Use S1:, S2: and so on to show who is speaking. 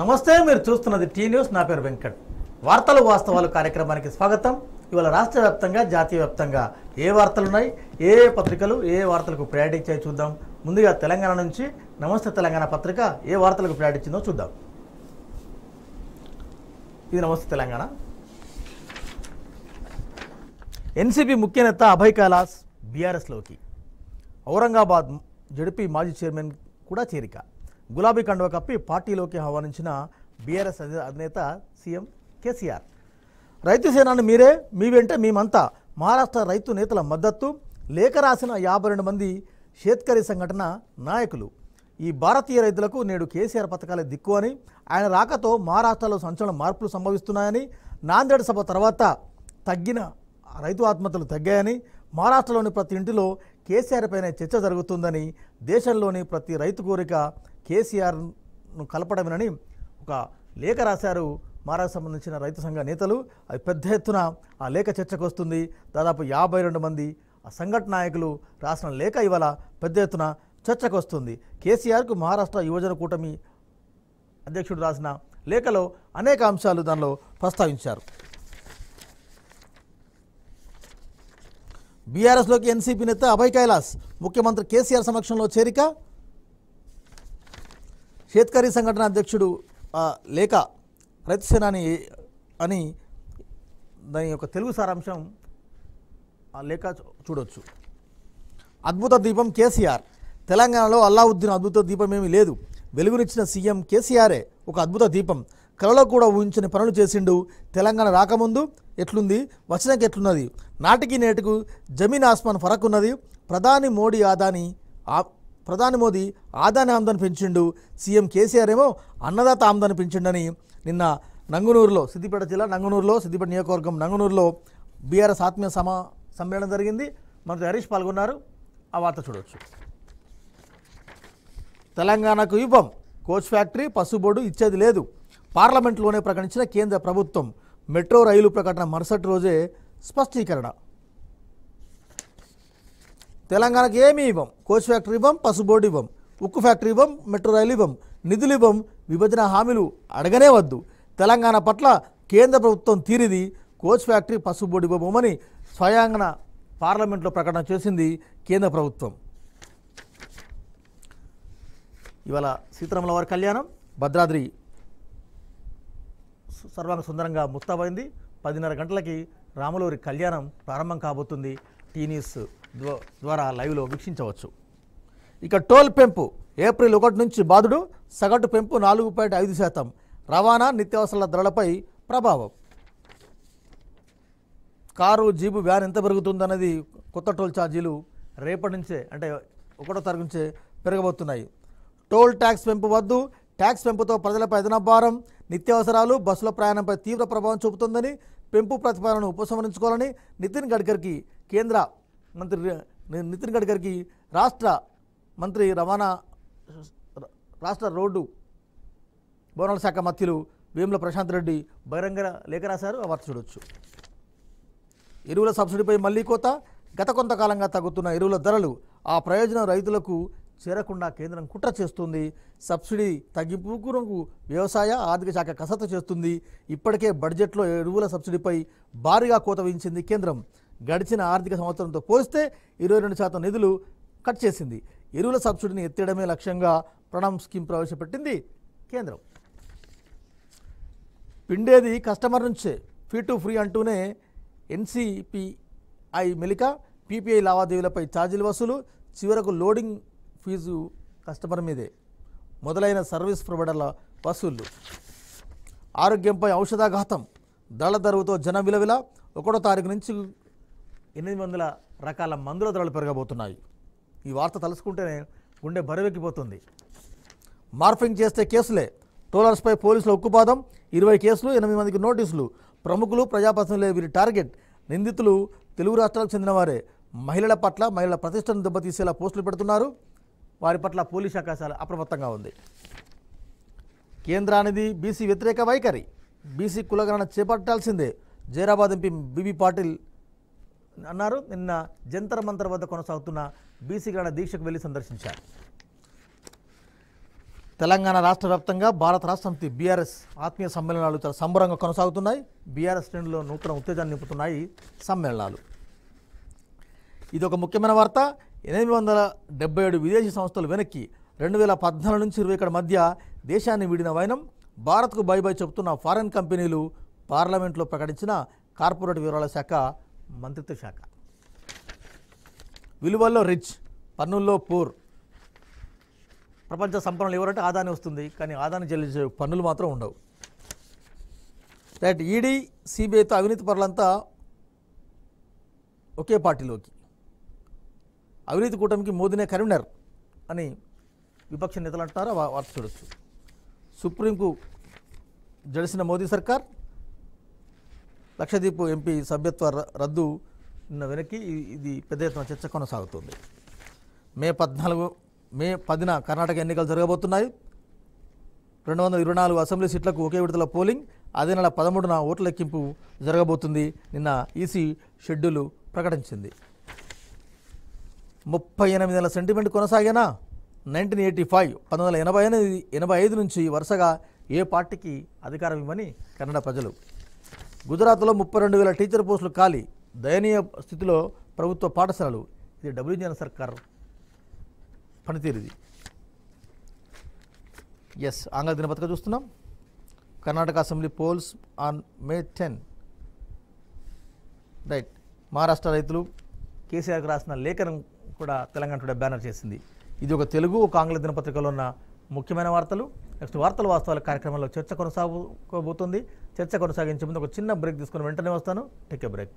S1: నమస్తే మీరు చూస్తున్నది టీ న్యూస్. నా పేరు వెంకట్. వార్తలు వాస్తవాలు కార్యక్రమానికి స్వాగతం. ఇవాళ రాష్ట్ర వ్యాప్తంగా జాతీయ వ్యాప్తంగా ఏ వార్తలు ఉన్నాయి ఏ ఏ పత్రికలు ఏ వార్తలకు ప్రయారిటీ చూద్దాం. ముందుగా తెలంగాణ నుంచి నమస్తే తెలంగాణ పత్రిక ఏ వార్తలకు ప్రయారిటీ ఇచ్చిందో చూద్దాం. ఇది నమస్తే తెలంగాణ. ఎన్సీపీ ముఖ్య నేత అభయ్ కైలాస్ బీఆర్ఎస్లోకి. ఔరంగాబాద్ జడిపి మాజీ చైర్మన్ కూడా చేరిక. గులాబీ కండువ కప్పి పార్టీలోకి ఆహ్వానించిన బీఆర్ఎస్ అధి- అధినేత సీఎం కేసీఆర్. రైతు సేనాన్ని మీరే మీ వెంట మేమంతా మహారాష్ట్ర రైతు నేతల మద్దతు లేఖ రాసిన యాభై రెండు మంది షేత్కరీ సంఘటన నాయకులు. ఈ భారతీయ రైతులకు నేడు కేసీఆర్ పథకాలే దిక్కు అని ఆయన రాకతో మహారాష్ట్రలో సంచలన మార్పులు సంభవిస్తున్నాయని నాందేడ్ సభ తర్వాత తగ్గిన రైతు ఆత్మహత్యలు తగ్గాయని మహారాష్ట్రలోని ప్రతి ఇంటిలో కేసీఆర్ పైన చర్చ జరుగుతుందని దేశంలోని ప్రతి రైతు కోరిక కేసీఆర్ను కలపడమేనని ఒక లేఖ రాశారు మారాకు సంబంధించిన రైతు సంఘ నేతలు. అది పెద్ద ఎత్తున ఆ లేఖ చర్చకు వస్తుంది. దాదాపు యాభై రెండు మంది ఆ సంఘటన నాయకులు రాసిన లేఖ ఇవాళ పెద్ద ఎత్తున చర్చకు వస్తుంది. కేసీఆర్కు మహారాష్ట్ర యువజన కూటమి అధ్యక్షుడు రాసిన లేఖలో అనేక అంశాలు దానిలో ప్రస్తావించారు. బీఆర్ఎస్లోకి ఎన్సీపీ నేత అభయ్ కైలాస్ ముఖ్యమంత్రి కేసీఆర్ సమక్షంలో చేరిక. షేత్కరీ సంఘటన అధ్యక్షుడు లేక లేఖ రైతు సేనాని అని దాని యొక్క తెలుగు సారాంశం ఆ లేఖ చూడొచ్చు. అద్భుత దీపం కేసీఆర్. తెలంగాణలో అల్లావుద్దీన్ అద్భుత దీపం ఏమీ లేదు. వెలుగునిచ్చిన సీఎం కేసీఆరే ఒక అద్భుత దీపం. కళలో కూడా ఊహించని పనులు చేసిండు తెలంగాణ రాకముందు. ఎట్లుంది? వచ్చినాక ఎట్లున్నది? నాటికి నేటికి జమీన్ ఆస్మాన్ ఫరక్ ఉన్నది ప్రధాని మోడీ ఆదాని ఆ ప్రధాని మోదీ ఆదాని ఆమ్దాన్ని పెంచిండు. సీఎం కేసీఆర్ ఏమో అన్నదాత ఆమ్దాన్ని పెంచిండని నిన్న నంగునూరులో సిద్దిపేట జిల్లా నంగునూరులో సిద్దిపేట నియోజకవర్గం నంగునూరులో బీఆర్ఎస్ ఆత్మీయ సమా సమ్మేళనం జరిగింది. మంత్రి హరీష్ పాల్గొన్నారు. ఆ వార్త చూడవచ్చు తెలంగాణకు ఇవ్వం. కోచ్ ఫ్యాక్టరీ పసు ఇచ్చేది లేదు. పార్లమెంట్లోనే ప్రకటించిన కేంద్ర ప్రభుత్వం మెట్రో రైలు ప్రకటన మరుసటి రోజే స్పష్టీకరణ. తెలంగాణకు ఏమీ ఇవ్వం. కోచ్ ఫ్యాక్టరీ ఇవ్వం పసుబోర్డు ఇవ్వం. ఉక్కు ఫ్యాక్టరీ ఇవ్వం మెట్రో రైలు ఇవ్వం. నిధులు ఇవ్వం విభజన హామీలు అడగనే వద్దు. తెలంగాణ పట్ల కేంద్ర ప్రభుత్వం తీరిది కోచ్ ఫ్యాక్టరీ పసుబోర్డు ఇవ్వబోమని స్వయాంగన పార్లమెంట్లో ప్రకటన చేసింది కేంద్ర ప్రభుత్వం. ఇవాళ సీతారాముల వారి కళ్యాణం భద్రాద్రి సర్వాంగ సుందరంగా ముస్తాబైంది పదిన్నర గంటలకి రాములూరి కళ్యాణం ప్రారంభం కాబోతుంది. టీ న్యూస్ ద్వారా లైవ్లో వీక్షించవచ్చు. ఇక టోల్ పెంపు. ఏప్రిల్ ఒకటి నుంచి బాధుడు సగటు పెంపు నాలుగు పాయింట్ ఐదు శాతం. రవాణా నిత్యావసరాల ధరలపై ప్రభావం. కారు జీబు వ్యాన్ ఎంత పెరుగుతుందన్నది కొత్త టోల్ ఛార్జీలు రేపటి నుంచే అంటే ఒకటో తారీఖు నుంచే పెరగబోతున్నాయి. టోల్ ట్యాక్స్ పెంపు వద్దు. ట్యాక్స్ పెంపుతో ప్రజలపై అదనభారం భారం. నిత్యావసరాలు బస్సుల ప్రయాణంపై తీవ్ర ప్రభావం చూపుతుందని పెంపు ప్రతిపాదనను ఉపసంహరించుకోవాలని నితిన్ గడ్కర్కి కేంద్ర మంత్రి నితిన్ గడ్కర్కి రాష్ట్ర మంత్రి రవాణా రాష్ట్ర రోడ్డు భవనాల శాఖ మంత్రులు వేముల ప్రశాంత్ రెడ్డి బహిరంగ లేఖ రాశారు. ఆ వార్త చూడొచ్చు. ఎరువుల సబ్సిడీపై మళ్ళీ కోత గత కొంతకాలంగా తగ్గుతున్న ఎరువుల ధరలు ఆ ప్రయోజనం రైతులకు చేరకుండా కేంద్రం కుట్ర చేస్తుంది. సబ్సిడీ తగ్గింపుకు వ్యవసాయ ఆర్థిక శాఖ కసరత్తు చేస్తుంది. ఇప్పటికే బడ్జెట్లో ఎరువుల సబ్సిడీపై భారీగా కోత విధించింది కేంద్రం. గడిచిన ఆర్థిక సంవత్సరంతో పోలిస్తే ఇరవై రెండు శాతం నిధులు కట్ చేసింది. ఎరువుల సబ్సిడీని ఎత్తేయడమే లక్ష్యంగా ప్రణమ్ స్కీమ్ ప్రవేశపెట్టింది కేంద్రం. పిండేది కస్టమర్ నుంచే. ఫీ టు ఫ్రీ అంటూనే ఎన్సిపిఐ మెలిక పీపీఐ లావాదేవీలపై ఛార్జీలు వసూలు చివరకు లోడింగ్ ఫీజు కస్టమర్ మీదే మొదలైన సర్వీస్ ప్రొవైడర్ల వసూళ్ళు. ఆరోగ్యంపై ఔషధాఘాతం. ధరల ధరవుతో జనం విలవిల. ఒకటో తారీఖు నుంచి ఎనిమిది వందల రకాల మందుల ధరలు పెరగబోతున్నాయి. ఈ వార్త తలుసుకుంటేనే గుండె బరువెక్కిపోతుంది. మార్ఫింగ్ చేస్తే కేసులే. టోలర్స్పై పోలీసుల ఉక్కుపాదం. ఇరవై కేసులు ఎనిమిది మందికి నోటీసులు. ప్రముఖులు ప్రజాప్రతినిధులే వీరి టార్గెట్. నిందితులు తెలుగు రాష్ట్రాలకు చెందినవారే. మహిళల పట్ల మహిళల ప్రతిష్టను దెబ్బతీసేలా పోస్టులు పెడుతున్నారు. వారి పట్ల పోలీస్ శాఖ అప్రమత్తంగా ఉంది. కేంద్రానిది బీసీ వ్యతిరేక వైఖరి. బీసీ కులగణన చేపట్టాల్సిందే జైరాబాద్ ఎంపీ బీబీ పాటిల్ అన్నారు. నిన్న జంతర్ మంతర్ వద్ద కొనసాగుతున్న బీసీ గణ దీక్షకు వెళ్ళి సందర్శించారు. తెలంగాణ రాష్ట్ర వ్యాప్తంగా భారత రాష్ట్ర సమితి బీఆర్ఎస్ ఆత్మీయ సమ్మేళనాలు చాలా సంబరంగా కొనసాగుతున్నాయి. బీఆర్ఎస్ శ్రేణుల్లో నూతన ఉత్తేజాన్ని నింపుతున్నాయి సమ్మేళనాలు. ఇది ఒక ముఖ్యమైన వార్త. ఎనిమిది వందల డెబ్బై ఏడు విదేశీ సంస్థలు వెనక్కి రెండు వేల పద్నాలుగు నుంచి ఇరవై ఇక్కడ మధ్య దేశాన్ని వీడిన వైనం భారత్కు బై బై చెబుతున్న ఫారెన్ కంపెనీలు పార్లమెంట్లో ప్రకటించిన కార్పొరేట్ వివరాల శాఖ మంత్రిత్వ శాఖ. విలువల్లో రిచ్ పన్నుల్లో పూర్. ప్రపంచ సంపన్నులు ఎవరంటే ఆదాని వస్తుంది కానీ ఆదాని చెల్లించే పన్నులు మాత్రం ఉండవు. రైట్ ఈడీ సిబిఐతో అవినీతి పరులంతా ఒకే పార్టీలోకి. అవినీతి కూటమికి మోదీనే కరీంనగర్ అని విపక్ష నేతలు అంటున్నారా. వార్త చూడొచ్చు. సుప్రీంకు జడిసిన మోదీ సర్కార్ లక్షదీప్ ఎంపీ సభ్యత్వ ర- రద్దు నిన్న వెనక్కి ఇది పెద్ద ఎత్తున చర్చ కొనసాగుతుంది. మే పద్నాలుగు మే పదిన కర్ణాటక ఎన్నికలు జరగబోతున్నాయి. రెండు వందల ఇరవై నాలుగు అసెంబ్లీ సీట్లకు ఒకే విడతల పోలింగ్ అదే నెల పదమూడున ఓట్ల లెక్కింపు జరగబోతుంది. నిన్న ఈసీ షెడ్యూల్ ప్రకటించింది. ముప్పై ఎనిమిది నెలల సెంటిమెంట్ కొనసాగినా? నైన్టీన్ ఎయిటీ ఫైవ్ పంతొమ్మిది వందల ఎనభై ఎనిమిది ఎనభై ఐదు నుంచి వరుసగా ఏ పార్టీకి అధికారం ఇవ్వని కన్నడ ప్రజలు. గుజరాత్లో ముప్పై రెండు వేల టీచర్ పోస్టులు ఖాళీ. దయనీయ స్థితిలో ప్రభుత్వ పాఠశాలలు. ఇది డబ్ల్యూజీఎన్ సర్కార్ పనితీరుది. ఎస్ ఆంగ్ల దినపత్రిక చూస్తున్నాం. Karnataka assembly polls on May ten. Right. Maharashtra రైతులు కేసీఆర్కి రాసిన లేఖనం కూడా తెలంగాణ టుడే బ్యానర్ చేసింది. ఇది ఒక తెలుగు ఒక ఆంగ్ల దినపత్రికలో ఉన్న ముఖ్యమైన వార్తలు. నెక్స్ట్ వార్తల వాస్తవాల కార్యక్రమంలో చర్చ కొనసాగుకోబోతుంది చర్చ కొనసాగించే ముందు ఒక చిన్న బ్రేక్ తీసుకుని వెంటనే వస్తాను. Take a break.